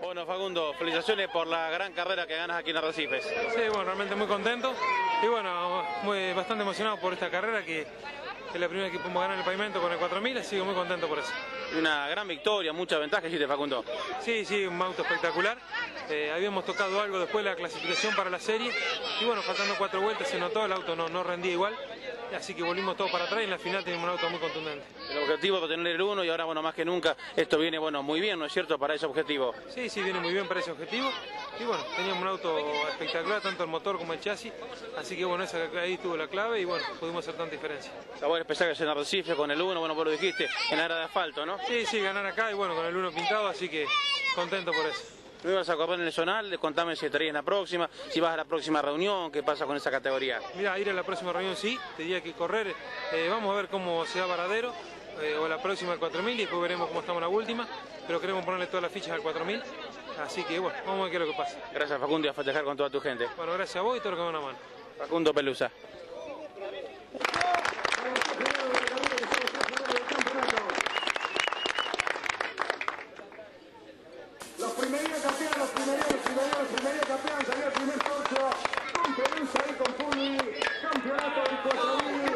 Bueno, Facundo, felicitaciones por la gran carrera que ganas aquí en Arrecifes. Sí, bueno, realmente muy contento y bueno, muy, bastante emocionado por esta carrera que es la primera que podemos ganar el pavimento con el 4000, así que muy contento por eso. Una gran victoria, mucha ventaja hiciste, Facundo. Sí, sí, un auto espectacular. Eh, habíamos tocado algo después de la clasificación para la serie y bueno, faltando cuatro vueltas se notó, el auto no, no rendía igual, así que volvimos todo para atrás y en la final tenemos un auto muy contundente. El objetivo es tener el uno y ahora, bueno, más que nunca, esto viene, bueno, muy bien, ¿no es cierto?, para ese objetivo. Sí, sí, viene muy bien para ese objetivo y bueno, teníamos un auto espectacular, tanto el motor como el chasis, así que bueno, esa, ahí tuvo la clave y bueno, pudimos hacer tanta diferencia. Buena empezar que en Arrecife con el uno, bueno, vos lo dijiste, en la era de asfalto, ¿no? Sí, sí, ganar acá y bueno, con el uno pintado, así que contento por eso. ¿Me ibas a correr en el zonal? Contame si estarías en la próxima, si vas a la próxima reunión, qué pasa con esa categoría. Mira, ir a la próxima reunión sí, tendría que correr, eh, vamos a ver cómo se da Varadero, eh, o la próxima al 4000 y después veremos cómo estamos en la última, pero queremos ponerle todas las fichas al 4000, así que bueno, vamos a ver qué es lo que pasa. Gracias Facundo y a festejar con toda tu gente. Bueno, gracias a vos y todo lo que me da una mano. Facundo Pelusa. Ini. campionato di Quattro